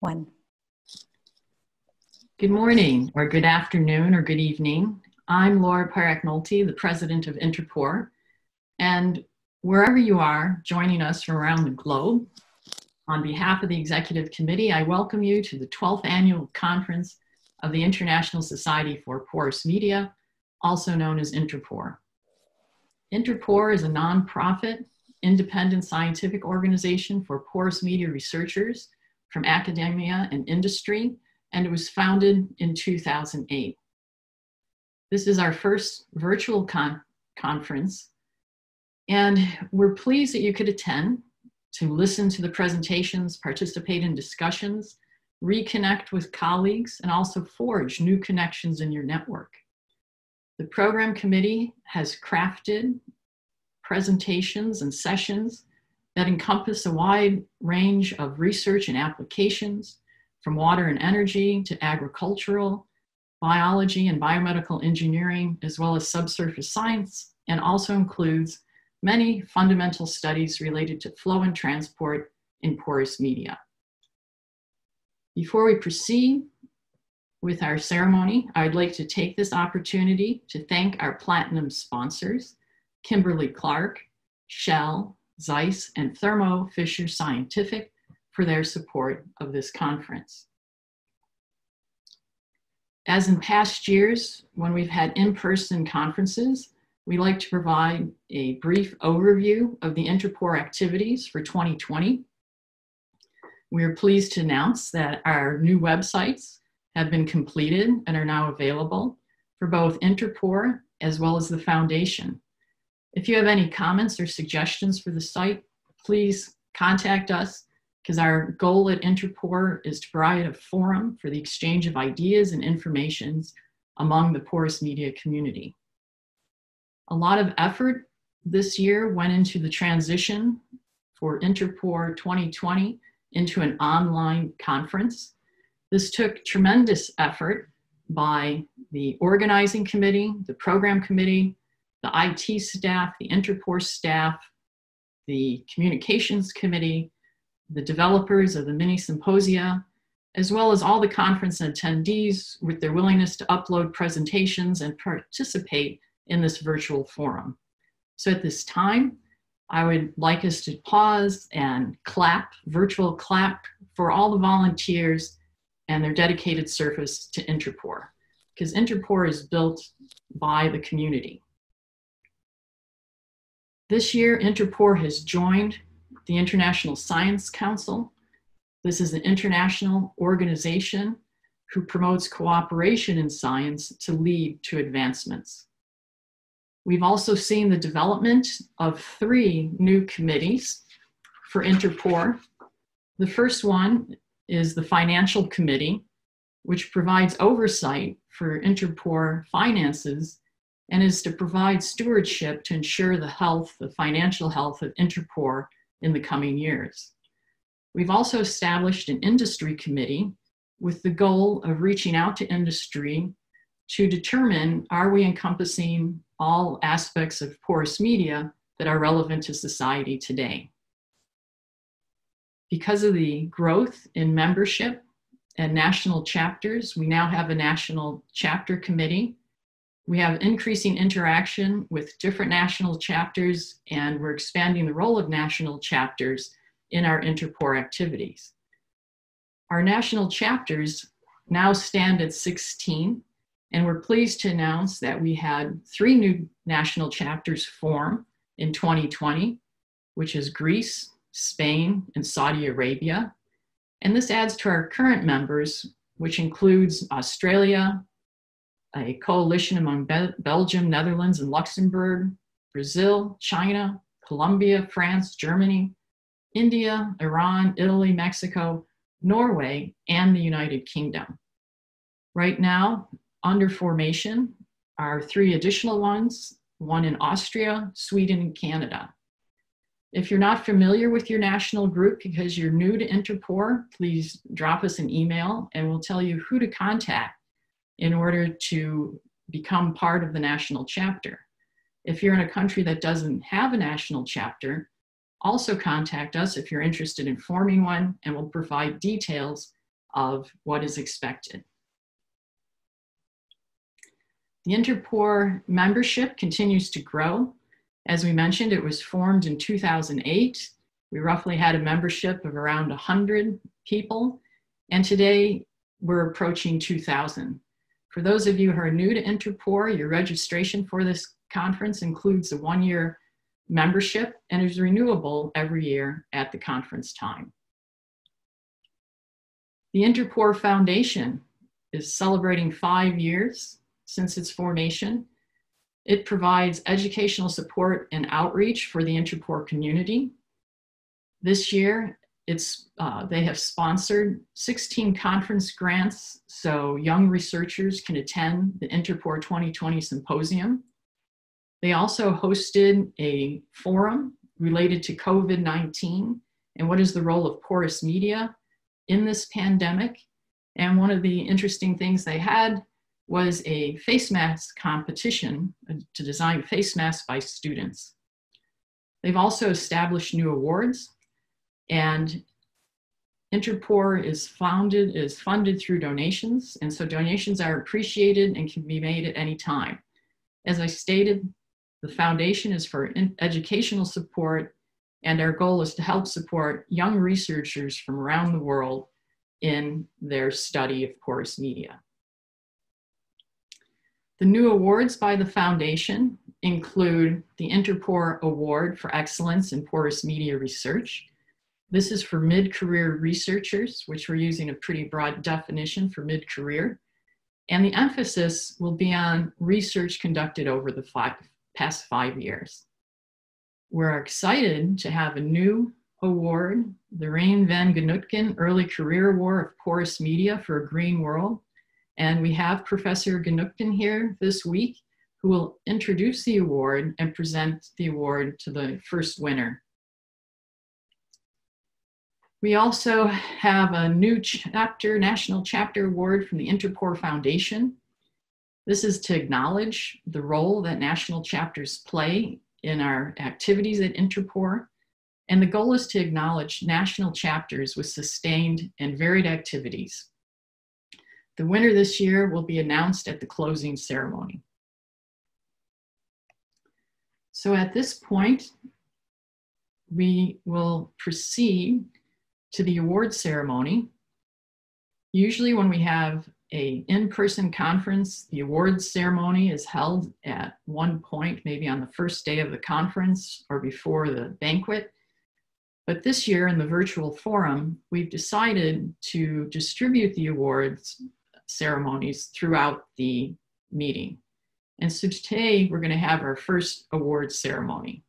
One. Good morning, or good afternoon, or good evening. I'm Laura Pyrak-Nolte, the president of InterPore. And wherever you are joining us from around the globe, on behalf of the Executive Committee, I welcome you to the 12th Annual Conference of the International Society for Porous Media, also known as InterPore. InterPore is a nonprofit, independent scientific organization for porous media researchers from academia and industry, and it was founded in 2008. This is our first virtual con conference, and we're pleased that you could attend to listen to the presentations, participate in discussions, reconnect with colleagues, and also forge new connections in your network. The program committee has crafted presentations and sessions that encompass a wide range of research and applications from water and energy to agricultural, biology and biomedical engineering, as well as subsurface science, and also includes many fundamental studies related to flow and transport in porous media. Before we proceed with our ceremony, I'd like to take this opportunity to thank our platinum sponsors, Kimberly Clark, Shell, Zeiss, and Thermo Fisher Scientific for their support of this conference. As in past years, when we've had in-person conferences, we like to provide a brief overview of the InterPore activities for 2020. We are pleased to announce that our new websites have been completed and are now available for both InterPore as well as the Foundation. If you have any comments or suggestions for the site, please contact us because our goal at InterPore is to provide a forum for the exchange of ideas and informations among the porous media community. A lot of effort this year went into the transition for InterPore 2020 into an online conference. This took tremendous effort by the organizing committee, the program committee, the IT staff, the InterPore staff, the communications committee, the developers of the mini symposia, as well as all the conference attendees with their willingness to upload presentations and participate in this virtual forum. So at this time, I would like us to pause and clap, virtual clap for all the volunteers and their dedicated service to InterPore, because InterPore is built by the community. This year, InterPore has joined the International Science Council. This is an international organization who promotes cooperation in science to lead to advancements. We've also seen the development of three new committees for InterPore. The first one is the Financial Committee, which provides oversight for InterPore finances and is to provide stewardship to ensure the health, the financial health of InterPore in the coming years. We've also established an industry committee with the goal of reaching out to industry to determine are we encompassing all aspects of porous media that are relevant to society today. Because of the growth in membership and national chapters, we now have a national chapter committee we have increasing interaction with different national chapters, and we're expanding the role of national chapters in our InterPore activities. Our national chapters now stand at 16, and we're pleased to announce that we had three new national chapters form in 2020, which is Greece, Spain, and Saudi Arabia. And this adds to our current members, which includes Australia, a coalition among Be Belgium, Netherlands, and Luxembourg, Brazil, China, Colombia, France, Germany, India, Iran, Italy, Mexico, Norway, and the United Kingdom. Right now, under formation are three additional ones, one in Austria, Sweden, and Canada. If you're not familiar with your national group because you're new to InterPore, please drop us an email and we'll tell you who to contact in order to become part of the national chapter. If you're in a country that doesn't have a national chapter, also contact us if you're interested in forming one and we'll provide details of what is expected. The InterPore membership continues to grow. As we mentioned, it was formed in 2008. We roughly had a membership of around 100 people, and today we're approaching 2,000. For those of you who are new to InterPore, your registration for this conference includes a one-year membership and is renewable every year at the conference time. The InterPore Foundation is celebrating five years since its formation. It provides educational support and outreach for the InterPore community. This year, it's, uh, they have sponsored 16 conference grants so young researchers can attend the InterPore 2020 Symposium. They also hosted a forum related to COVID-19 and what is the role of porous media in this pandemic. And one of the interesting things they had was a face mask competition uh, to design face masks by students. They've also established new awards and InterPore is founded, is funded through donations. And so donations are appreciated and can be made at any time. As I stated, the foundation is for educational support and our goal is to help support young researchers from around the world in their study of porous media. The new awards by the foundation include the InterPore Award for Excellence in Porous Media Research. This is for mid-career researchers, which we're using a pretty broad definition for mid-career. And the emphasis will be on research conducted over the five, past five years. We're excited to have a new award, the Rien van Genuchten Early Career Award of Porous Media for a Green World. And we have Professor Genuchten here this week who will introduce the award and present the award to the first winner. We also have a new chapter, National Chapter Award from the InterPore Foundation. This is to acknowledge the role that national chapters play in our activities at InterPore. And the goal is to acknowledge national chapters with sustained and varied activities the winner this year will be announced at the closing ceremony. So at this point, we will proceed to the award ceremony. Usually when we have a in-person conference, the awards ceremony is held at one point, maybe on the first day of the conference or before the banquet. But this year in the virtual forum, we've decided to distribute the awards ceremonies throughout the meeting. And so today we're going to have our first award ceremony.